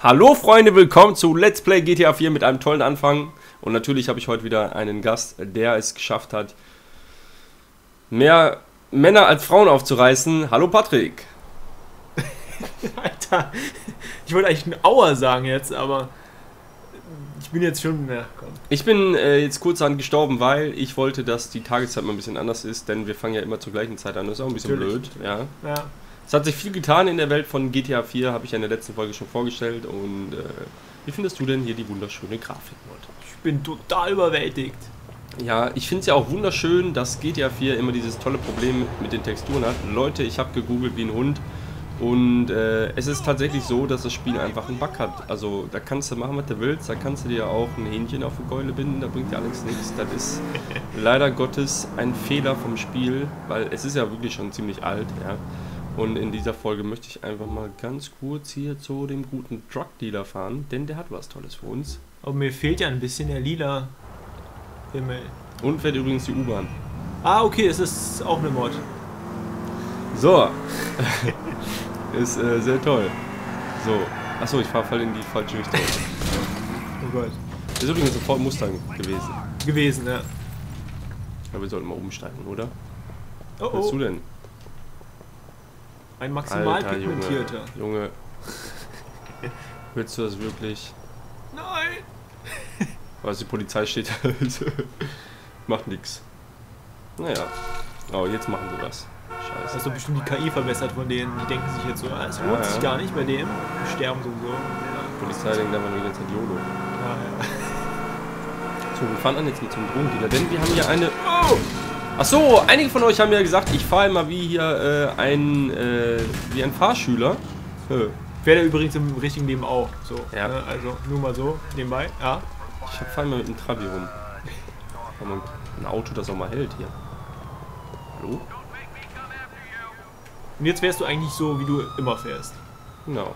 Hallo Freunde, willkommen zu Let's Play GTA 4 mit einem tollen Anfang. Und natürlich habe ich heute wieder einen Gast, der es geschafft hat, mehr Männer als Frauen aufzureißen. Hallo Patrick. Alter, ich wollte eigentlich ein Auer sagen jetzt, aber ich bin jetzt schon. Ja. Ich bin äh, jetzt kurzerhand gestorben, weil ich wollte, dass die Tageszeit mal ein bisschen anders ist, denn wir fangen ja immer zur gleichen Zeit an. Das ist auch ein bisschen Natürlich. blöd. Ja. Ja. Es hat sich viel getan in der Welt von GTA 4, habe ich ja in der letzten Folge schon vorgestellt. Und äh, wie findest du denn hier die wunderschöne Grafikmod? Ich bin total überwältigt. Ja, ich finde es ja auch wunderschön, dass GTA 4 immer dieses tolle Problem mit den Texturen hat. Leute, ich habe gegoogelt wie ein Hund und äh, es ist tatsächlich so, dass das Spiel einfach einen Bug hat. Also da kannst du machen, was du willst, da kannst du dir auch ein Hähnchen auf die Keule binden, da bringt dir alles nichts. Das ist leider Gottes ein Fehler vom Spiel, weil es ist ja wirklich schon ziemlich alt, ja. Und in dieser Folge möchte ich einfach mal ganz kurz hier zu dem guten Truck-Dealer fahren, denn der hat was Tolles für uns. Aber mir fehlt ja ein bisschen der lila Himmel. Und fährt übrigens die U-Bahn. Ah, okay, es ist auch eine Mod. So. ist äh, sehr toll. So. Achso, ich fahre voll in die falsche Richtung. Oh Gott. Ist übrigens sofort Mustang gewesen. Gewesen, ja. Ja, wir sollten mal umsteigen, oder? Oh Was willst du oh. denn? Ein maximal Alter, Junge. pigmentierter. Junge. Willst du das wirklich? Nein! Was die Polizei steht halt. Macht nix. Naja. Oh, jetzt machen sie was. Scheiße. Hast du bestimmt die KI verbessert von denen, die denken sich jetzt so, ah, es Ja, lohnt sich ja. gar nicht bei dem. Wir sterben sowieso. Die Polizei denkt einfach nur die ganze Zeit YOLO. Ja, ja. So, wir fahren an jetzt mit einem Drogendealer, denn wir haben hier eine... Oh! Achso, einige von euch haben ja gesagt, ich fahre immer wie hier äh, ein, äh, wie ein Fahrschüler. Hö. Wäre übrigens im richtigen Leben auch. So. Ja. Ne? Also nur mal so, nebenbei. Ja. Ich fahre immer mit einem Trabi rum. Ein Auto, das auch mal hält hier. Hallo? Und jetzt wärst du eigentlich so, wie du immer fährst. Genau.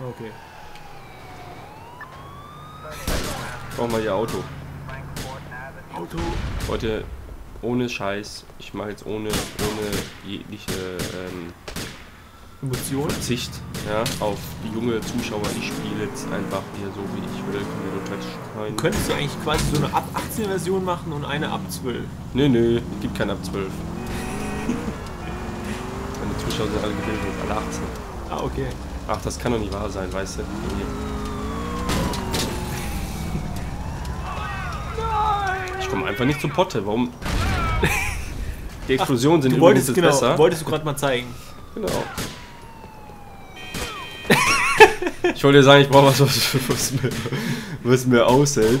Okay. Brauchen wir hier Auto. Auto. Leute, ohne Scheiß. Ich mache jetzt ohne, ohne jegliche ähm, Emotion. Verzicht ja, auf die junge Zuschauer. Ich spiele jetzt einfach hier so, wie ich will. Kann. Könntest du eigentlich quasi so eine ab 18 Version machen und eine ab 12? Nee, nee, gibt keinen ab 12. Meine Zuschauer sind alle gebildet, alle 18. Ah, okay. Ach, das kann doch nicht wahr sein, weißt du? Ich komme einfach nicht zu Potte. Warum? Die Explosionen sind Du wolltest, genau, besser. wolltest du gerade mal zeigen. Genau. ich wollte dir sagen, ich brauche was, was, was, mir, was mir aushält.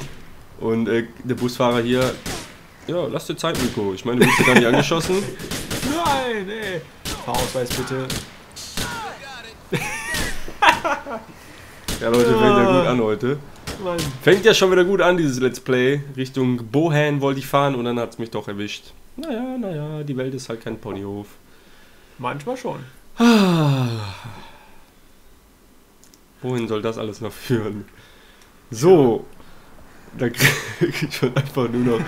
Und äh, der Busfahrer hier, ja, lass dir Zeit, Nico. Ich meine, du bist ja gar nicht angeschossen. Nein, ey. Fahrausweis bitte. Ja, Leute, fängt ja gut an heute. Mann. Fängt ja schon wieder gut an, dieses Let's Play. Richtung Bohan wollte ich fahren und dann hat es mich doch erwischt. Naja, naja, die Welt ist halt kein Ponyhof. Manchmal schon. Wohin soll das alles noch führen? So. Da krieg ich schon einfach nur noch,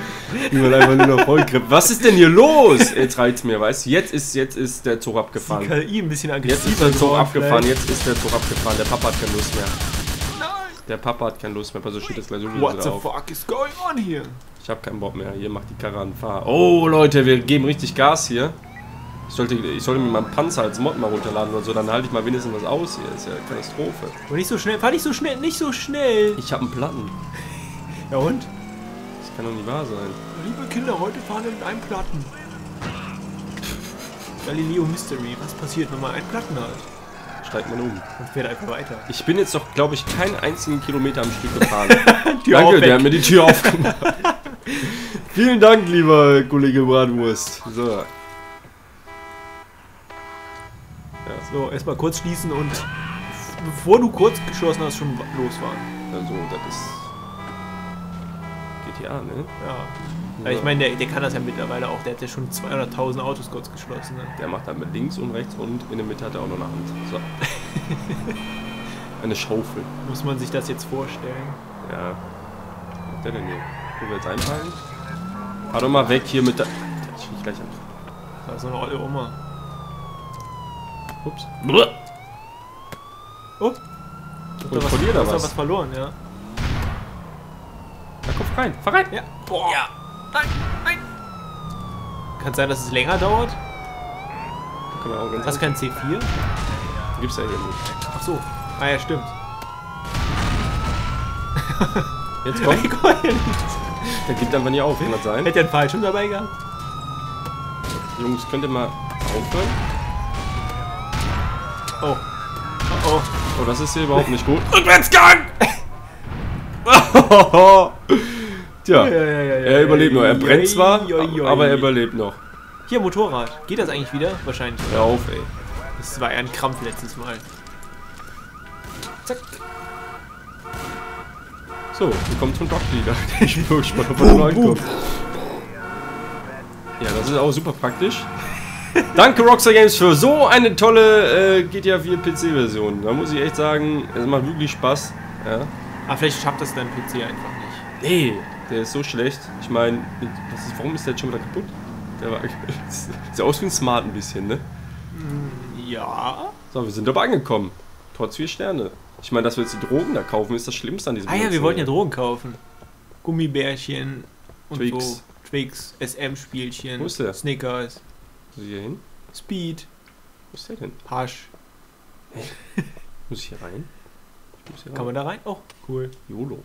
man einfach nur noch vollkriegt. Was ist denn hier los? Jetzt reizt mir, weißt du? Jetzt ist, jetzt ist der Zug Die abgefahren. KI ein bisschen aggressiv. Jetzt ist der Zug abgefahren, vielleicht. jetzt ist der Zug abgefahren. Der Papa hat keine Lust mehr. Der Papa hat keine Lust mehr, also steht das gleich so What the auf. fuck is going on here? Ich hab keinen Bock mehr. Hier macht die Karre an Fahr. Oh Leute, wir geben richtig Gas hier. Ich sollte, ich sollte mir meinen Panzer als Mod mal runterladen oder so, dann halte ich mal wenigstens was aus hier. Ist ja eine Katastrophe. Aber nicht so schnell. Fahr nicht so schnell. Nicht so schnell. Ich habe einen Platten. Ja und? Das kann doch nicht wahr sein. Liebe Kinder, heute fahren wir mit einem Platten. Galileo Mystery. Was passiert, wenn man einen Platten hat? Steigt man um. Und fährt einfach weiter. Ich bin jetzt doch, glaube ich, keinen einzigen Kilometer am Stück gefahren. Danke, der hat mir die Tür aufgemacht. Vielen Dank, lieber Kollege Bratwurst. So. So, erstmal kurz schließen und bevor du kurz geschlossen hast, schon losfahren. Also, das ist GTA, ne? Ja. Ja, ich meine, der, der kann das ja mittlerweile auch. Der hat ja schon 200.000 Autos kurz geschlossen. Ne? Der macht halt mit links und rechts und in der Mitte hat er auch noch eine Hand. So. Eine Schaufel. Muss man sich das jetzt vorstellen? Ja. Was macht der denn hier? Wo wir jetzt einparken? Fahr doch mal weg hier mit der. Ich will gleich an. Da ist so eine alte Oma. Ups. Oh. Oh, ich verliere da was. was verloren, ja. Na, Kopf rein. Fahr rein. Ja. Boah. Ja. Nein, nein. Kann sein, dass es länger dauert? Kann man auch ganz Hast du kein C4? Gibt's ja hier nicht. Ach so. Ah ja, stimmt. Jetzt komm. Guck mal, hier liegt- Der gibt einfach nie auf. Kann das sein? Hätte er einen Fallschirm dabei gehabt? Jungs, könnt ihr mal aufhören? Oh. Oh oh. Oh, das ist hier überhaupt nicht gut. Rückwärtsgang! Tja, Ja, ja, ja, ja, er überlebt noch. Er brennt zwar, aber er überlebt noch. Hier, Motorrad. Geht das eigentlich wieder? Wahrscheinlich. Hör auf, ey. Das war ja ein Krampf letztes Mal. Zack. So, wir kommen zum Docklieder. Ich bin gespannt, ob er noch ankommt. Ja, das ist auch super praktisch. Danke Rockstar Games für so eine tolle äh, GTA 4 PC-Version. Da muss ich echt sagen, es macht wirklich Spaß. Ja. Aber vielleicht schafft das dein PC einfach nicht. Nee, der ist so schlecht. Ich meine, warum ist der jetzt schon wieder kaputt? Der war, sieht aus wie ein Smart ein bisschen, ne? Ja. So, wir sind aber angekommen. Trotz vier Sterne. Ich meine, dass wir jetzt die Drogen da kaufen, ist das Schlimmste an diesem Ah ja, wir wollten ja Drogen kaufen. Gummibärchen und Twix. so. Twix, SM-Spielchen, Wo ist der? Snickers, Muss ich hier hin? Speed, Wo ist der denn? Hasch. Muss ich hier rein? Ich muss hier Kann rein. man da rein? Oh, cool. YOLO.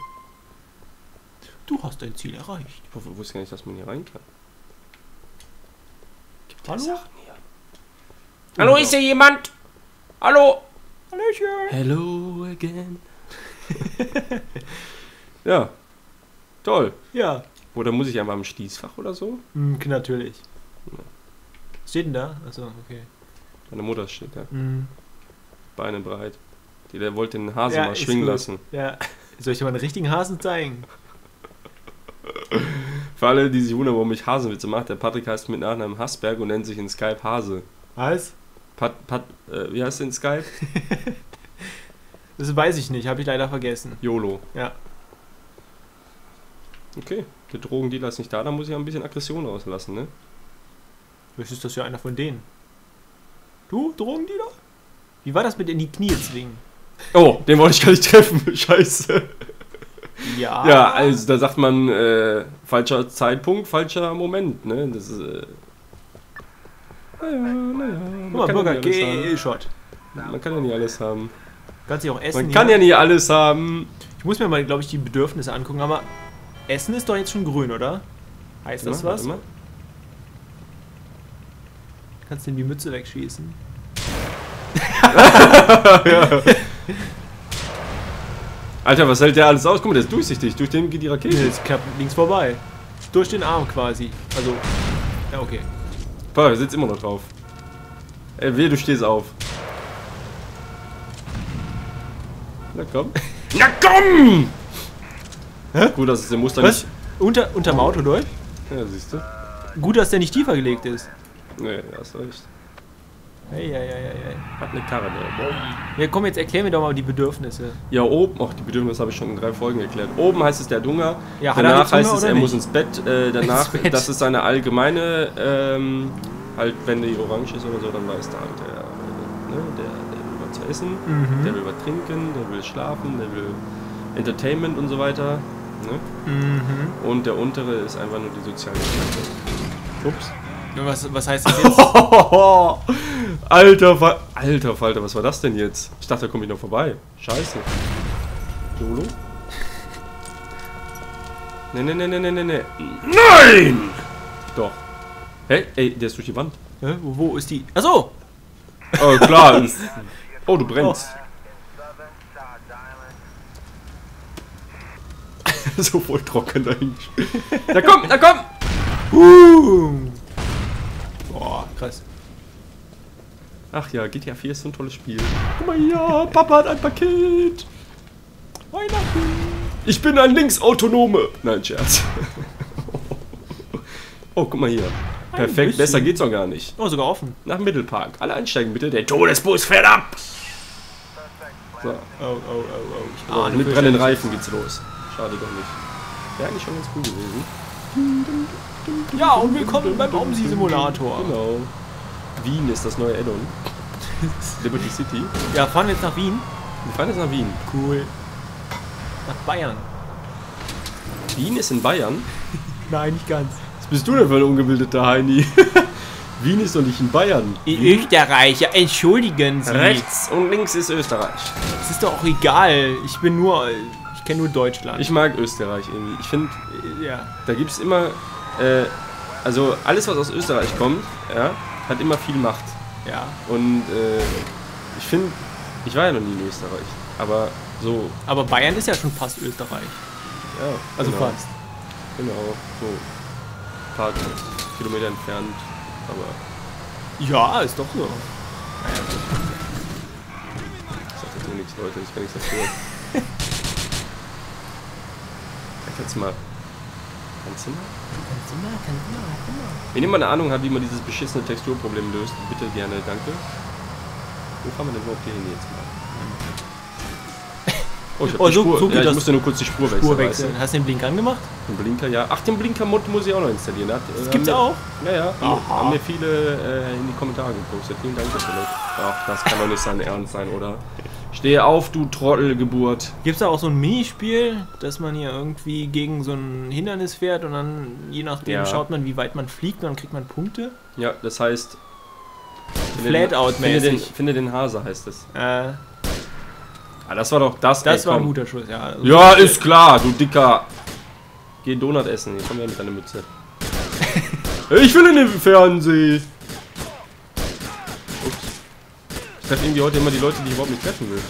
Du hast dein Ziel erreicht. Ich wusste- gar nicht, dass man hier rein kann. Gibt Hallo? Sachen hier? Hallo, ist hier jemand? Hallo? Hallöchen. Hello again. ja. Toll. Ja. Oder muss ich einfach am Schließfach oder so? Hm, natürlich. Was steht denn da? Achso, okay. Meine Mutter steht da. Hm. Beine breit. Die, der wollte den Hase Ja, mal schwingen gut. lassen. Ja. Soll ich dir mal einen richtigen Hasen zeigen? Für alle, die sich wundern, warum ich Hasenwitze mache, der Patrick heißt mit Nachnamen Hasberg und nennt sich in Skype Hase. Was? Pat, Pat, äh, wie heißt der in Skype? Das weiß ich nicht, habe ich leider vergessen. YOLO. Ja. Okay, der Drogendealer ist nicht da, da muss ich ein bisschen Aggression rauslassen, ne? Vielleicht ist das ja einer von denen. Du, Drogendealer? Wie war das mit in die Knie zwingen? Oh, den wollte ich gar nicht treffen. Scheiße. Ja. Ja, also da sagt man, äh, falscher Zeitpunkt, falscher Moment, ne? Das ist, äh. Naja, naja. Guck mal, Burger, ja nicht alles geh, Shot. haben. Man kann ja nie alles haben. Kannst auch essen. Man hier. kann ja nie alles haben. Ich muss mir mal, glaube ich, die Bedürfnisse angucken, aber Essen ist doch jetzt schon grün, oder? Heißt das was? Kannst du ihm die Mütze wegschießen? Alter, was hält der alles aus? Guck mal, der ist durchsichtig. Durch den geht die Rakete. Nee, das klappt links vorbei. Durch den Arm quasi. Also, ja, okay. Boah, er sitzt immer noch drauf. Ey, weh, du stehst auf. Na komm. Na komm! Hä? Gut, dass es der Muster Was? nicht. Unter, unterm Auto durch? Ja, siehst du. Gut, dass der nicht tiefer gelegt ist. Nee, hast recht. Hey, hey, hey, hey, Hat eine Karre, der. hey. Ja, komm, jetzt erklär mir doch mal die Bedürfnisse. Ja, oben, ach, die Bedürfnisse habe ich schon in drei Folgen erklärt. Oben heißt es, der hat Hunger. Ja, danach heißt es, er nicht? muss ins Bett. Äh, danach, Ins Bett. das ist seine allgemeine, ähm, halt, wenn die orange ist oder so, dann weiß der halt, der, äh, ne, der, der will was zu essen, Mhm. der will was trinken, der will schlafen, der will Entertainment und so weiter. Ne? Mhm. Und der untere ist einfach nur die soziale. Ups. Was, was heißt das jetzt? Alter, Fa Alter Falter, was war das denn jetzt? Ich dachte, da komme ich noch vorbei. Scheiße. Solo? Ne, ne, ne, ne, ne, ne, ne. Nein! Doch. Hä? Ey, der ist durch die Wand. Hä? Wo, ist die? Achso! Oh, klar. oh, du brennst. so voll trocken eigentlich. Da kommt, da kommt! Uh. Boah, krass. Ach ja, GTA 4 ist so ein tolles Spiel. Guck mal hier, Papa hat ein Paket. Weihnachten! Ich bin ein Linksautonome. Nein, Scherz. oh, guck mal hier. Perfekt, besser geht's doch gar nicht. Oh, sogar offen. Nach Mittelpark. Alle einsteigen bitte. Der Todesbus fährt ab. So, Oh, oh, oh, oh. Ahne mit brennenden. Reifen geht's los. Schade doch nicht. Wäre eigentlich schon ganz cool gewesen. Ja, und willkommen beim Baumsi-Simulator. Genau. Wien ist das neue Addon. Liberty City. Ja, fahren wir jetzt nach Wien? Wir fahren jetzt nach Wien. Cool. Nach Bayern. Wien ist in Bayern? Nein, nicht ganz. Was bist du denn für ein ungebildeter Heini? Wien ist doch nicht in Bayern. Österreicher, entschuldigen Sie. Rechts und links ist Österreich. Es ist doch auch egal. Ich bin nur. Ich kenne nur Deutschland. Ich mag Österreich irgendwie. Ich finde, ja. da gibt es immer. Äh, also alles, was aus Österreich kommt, ja, hat immer viel Macht. Ja. Und äh, ich finde, ich war ja noch nie in Österreich. Aber so, Aber Bayern ist ja schon fast Österreich. ja. Also genau, fast. Genau, so. Ein paar Kilometer entfernt. Aber Ja, ist doch so. ich sag jetzt nur nichts, Leute, ich kann nichts dafür. Ich jetzt mal. Kannst du mal? Wenn jemand eine Ahnung hat, wie man dieses beschissene Texturproblem löst, bitte gerne, danke. Wo fahren wir denn überhaupt hier hin jetzt mal? Oh, ich, hab Oh, die so- Spur, so ja, ich musste nur kurz die Spur wechseln. Spurwechsel. weißt Hast du den Blink angemacht? Den Blinker, ja. Ach, den Blinker-Mod muss ich auch noch installieren. Hat, äh, Das haben gibt's mir- auch. Ja, ja. Aha. Haben mir viele äh, in die Kommentare gepostet. Vielen Dank dafür, Leute. Ach, das kann doch nicht sein Ernst sein, oder? Steh auf, du Trottelgeburt. Gibt es da auch so ein Minispiel, dass man hier irgendwie gegen so ein Hindernis fährt und dann je nachdem Ja. schaut man, wie weit man fliegt und dann kriegt man Punkte? Ja, das heißt. Flatout-mäßig. Finde den, finde den Hase heißt es. Äh, Ah, das war doch das. das ey, war ein guter Schuss, ja. Also- Ja, ist klar, du Dicker. Geh Donut essen. Hier komm her mit deiner Mütze. ich will in den Fernsehen. Ups. Ich treffe irgendwie heute immer die Leute, die ich überhaupt nicht treffen will.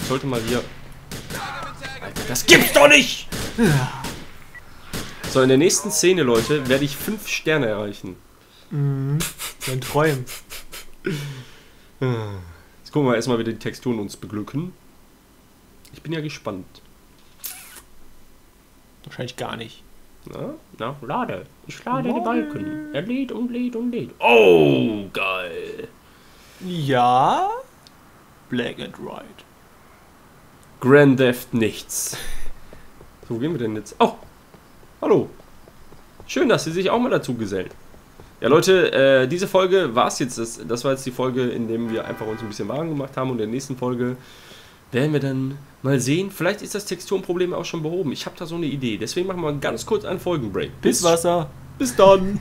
Ich sollte mal hier. Alter, das gibt's doch nicht! So, in der nächsten Szene, Leute, werde ich 5 Sterne erreichen. Mhm. Ein Träumen. Jetzt gucken wir erstmal, wie die Texturen uns beglücken. Ich bin ja gespannt. Wahrscheinlich gar nicht. Na, na, lade. Ich lade den Lade. Balken. Er lädt und lädt und lädt. Oh, geil. Ja. Black and White. Grand Theft nichts. So, wo gehen wir denn jetzt? Oh, hallo. Schön, dass Sie sich auch mal dazu gesellen. Ja, Leute, äh, diese Folge war es jetzt. Das, das war jetzt die Folge, in der wir einfach uns ein bisschen warm gemacht haben. Und in der nächsten Folge werden wir dann mal sehen. Vielleicht ist das Texturenproblem auch schon behoben. Ich habe da so eine Idee. Deswegen machen wir ganz kurz einen Folgenbreak. Bis Wasser. Bis dann.